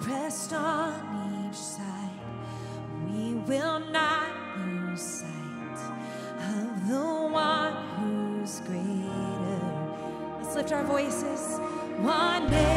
pressed on each side, we will not lose sight of the one who's greater. Let's lift our voices. One day.